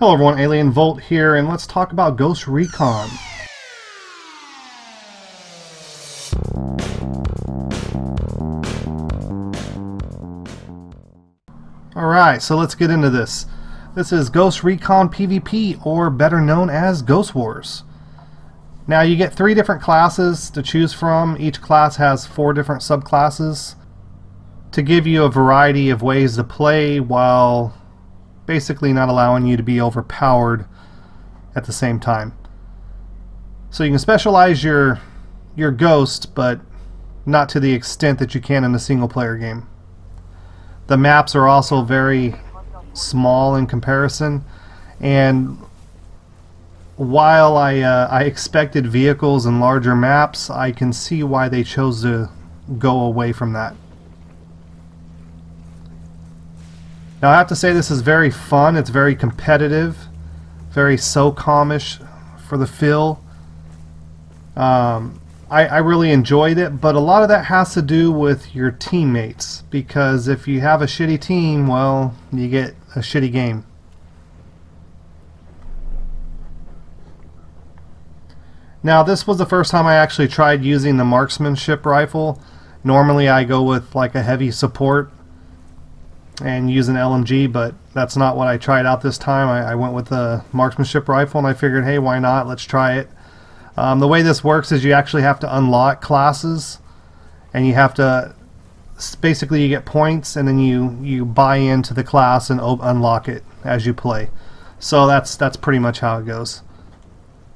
Hello everyone, Alien Volt here, and let's talk about Ghost Recon. Alright, so let's get into this. This is Ghost Recon PvP, or better known as Ghost Wars. Now you get three different classes to choose from. Each class has four different subclasses to give you a variety of ways to play while basically not allowing you to be overpowered at the same time. So you can specialize your your ghost, but not to the extent that you can in a single player game. The maps are also very small in comparison and while I, uh, I expected vehicles and larger maps, I can see why they chose to go away from that. Now I have to say this is very fun, it's very competitive, very SOCOM-ish for the feel. Um, I, I really enjoyed it, but a lot of that has to do with your teammates, because if you have a shitty team, well, you get a shitty game. Now this was the first time I actually tried using the marksmanship rifle. Normally I go with like a heavy support and use an LMG, but that's not what I tried out this time. I, I went with the marksmanship rifle and I figured, hey, why not? Let's try it. Um, the way this works is you actually have to unlock classes and you have to basically you get points and then you you buy into the class and unlock it as you play so that's that's pretty much how it goes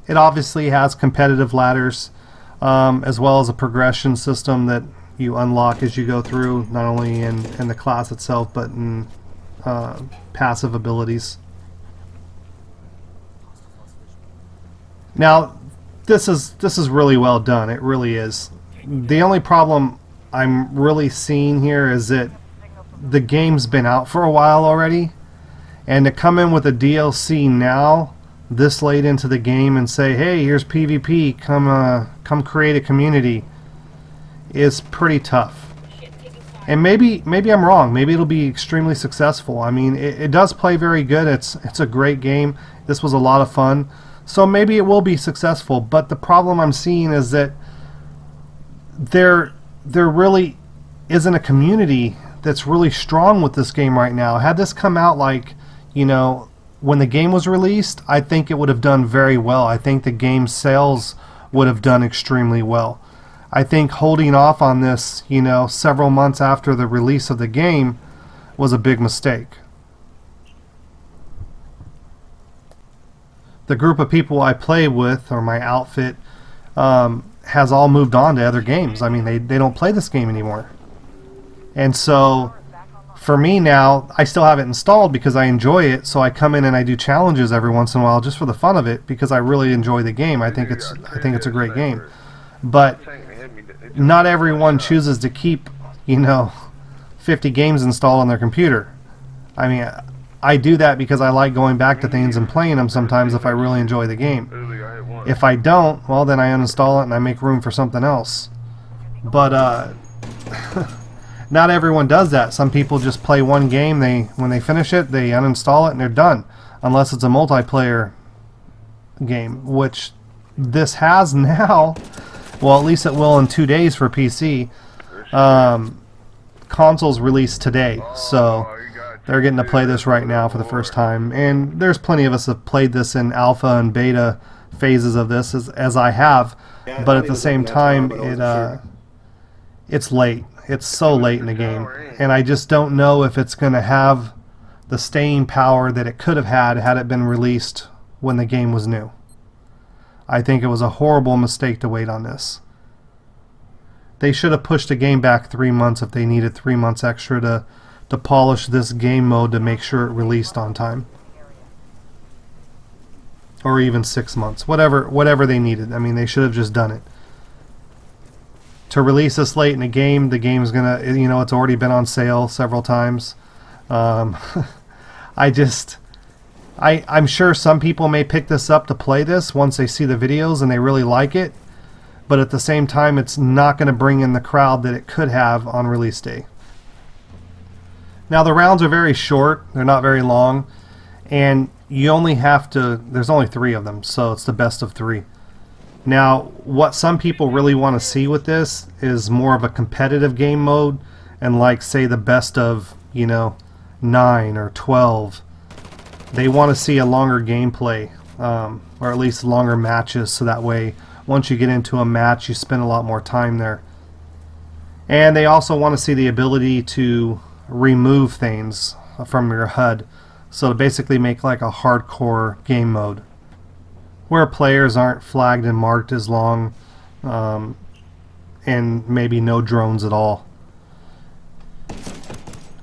it obviously has competitive ladders um, as well as a progression system that you unlock as you go through, not only in, in the class itself, but in uh, passive abilities. Now, this is this is really well done. It really is. The only problem I'm really seeing here is that the game's been out for a while already, and to come in with a DLC now, this late into the game, and say, "Hey, here's PvP. Come, uh, come create a community." Is pretty tough. And maybe maybe I'm wrong. Maybe it'll be extremely successful. I mean, it, it does play very good. It's it's a great game. This was a lot of fun. So maybe it will be successful. But the problem I'm seeing is that there there really isn't a community that's really strong with this game right now. Had this come out like, you know, when the game was released, I think it would have done very well. I think the game sales would have done extremely well. I think holding off on this, you know, several months after the release of the game was a big mistake. The group of people I play with, or my outfit, um, has all moved on to other games. I mean, they, they don't play this game anymore. And so, for me now, I still have it installed because I enjoy it. So I come in and I do challenges every once in a while just for the fun of it because I really enjoy the game. I think it's I think it's a great game. But not everyone chooses to keep, you know, 50 games installed on their computer. I mean, I do that because I like going back to things and playing them sometimes if I really enjoy the game. If I don't, well, then I uninstall it and I make room for something else. But, uh, not everyone does that. Some people just play one game, they when they finish it, they uninstall it and they're done. Unless it's a multiplayer game, which this has now. Well, at least it will in two days for PC. Um, consoles released today, so they're getting to play this right now for the first time. And there's plenty of us have played this in alpha and beta phases of this, as, as I have. But at the same time, it uh, it's late. It's so late in the game, and I just don't know if it's going to have the staying power that it could have had had it been released when the game was new. I think it was a horrible mistake to wait on this. They should have pushed the game back three months if they needed three months extra to, to polish this game mode to make sure it released on time. Or even six months. Whatever whatever they needed. I mean, they should have just done it. To release this late in a game, the game's gonna, you know, it's already been on sale several times. Um, I just I, I'm sure some people may pick this up to play this once they see the videos and they really like it, but at the same time, it's not going to bring in the crowd that it could have on release day. Now, the rounds are very short, they're not very long, and you only have to there's only three of them so it's the best of three now what some people really want to see with this is more of a competitive game mode and like say the best of you know 9 or 12 they want to see a longer gameplay um, or at least longer matches so that way once you get into a match you spend a lot more time there and they also want to see the ability to remove things from your HUD so to basically make like a hardcore game mode where players aren't flagged and marked as long um, and maybe no drones at all.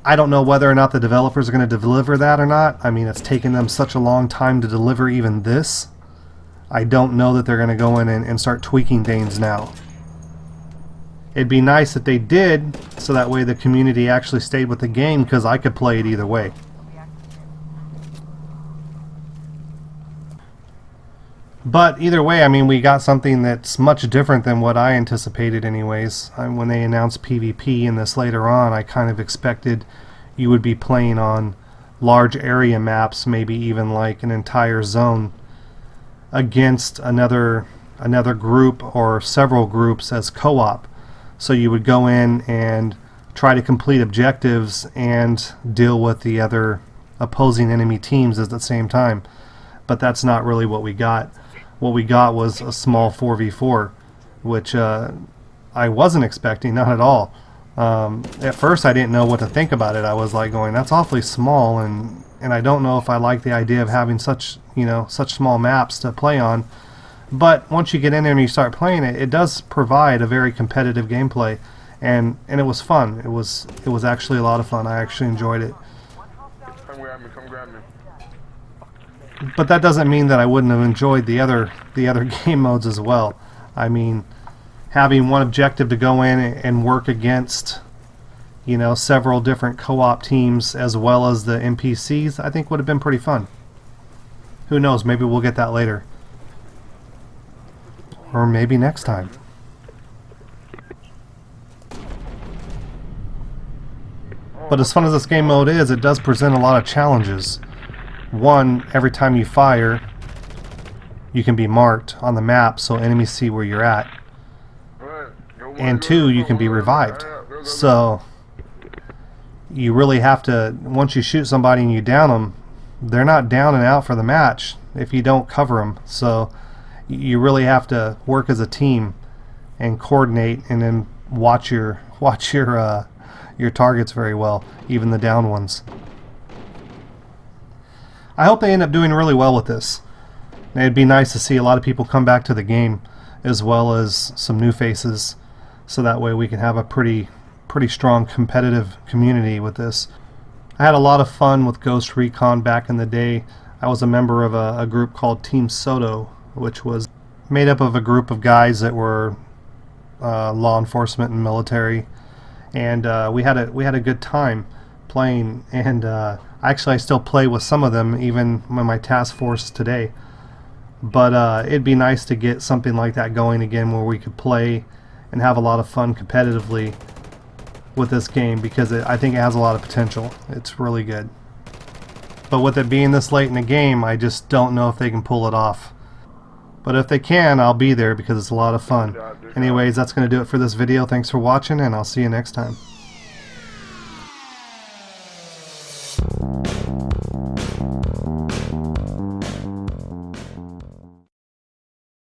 I don't know whether or not the developers are going to deliver that or not. I mean, it's taken them such a long time to deliver even this. I don't know that they're going to go in and, and start tweaking things now. It'd be nice if they did, so that way the community actually stayed with the game, because I could play it either way. But either way, I mean, we got something that's much different than what I anticipated anyways. I, when they announced PvP in this later on, I kind of expected you would be playing on large area maps, maybe even like an entire zone, against another another group or several groups as co-op. So you would go in and try to complete objectives and deal with the other opposing enemy teams at the same time. But that's not really what we got what we got was a small 4v4, which uh, I wasn't expecting, not at all. Um, at first, I didn't know what to think about it. I was like going, "That's awfully small," and and I don't know if I like the idea of having such you know such small maps to play on. But once you get in there and you start playing it, it does provide a very competitive gameplay, and and it was fun. It was it was actually a lot of fun. I actually enjoyed it. Come grab me, come grab me but that doesn't mean that I wouldn't have enjoyed the other the other game modes as well. I mean, having one objective to go in and work against, you know, several different co-op teams as well as the NPCs, I think would have been pretty fun. Who knows? Maybe we'll get that later, or maybe next time. But as fun as this game mode is, it does present a lot of challenges one, every time you fire, you can be marked on the map so enemies see where you're at. And two, you can be revived. So you really have to, once you shoot somebody and you down them, they're not down and out for the match if you don't cover them. So you really have to work as a team and coordinate and then watch your watch your uh, your targets very well, even the down ones. I hope they end up doing really well with this. It'd be nice to see a lot of people come back to the game as well as some new faces so that way we can have a pretty pretty strong competitive community with this. I had a lot of fun with Ghost Recon back in the day. I was a member of a, a group called Team Soto which was made up of a group of guys that were uh, law enforcement and military and uh, we had a we had a good time playing and uh, Actually, I still play with some of them, even in my task force today. But uh, it'd be nice to get something like that going again where we could play and have a lot of fun competitively with this game because it, I think it has a lot of potential. It's really good. But with it being this late in the game, I just don't know if they can pull it off. But if they can, I'll be there because it's a lot of fun. Anyways, that's going to do it for this video. Thanks for watching, and I'll see you next time.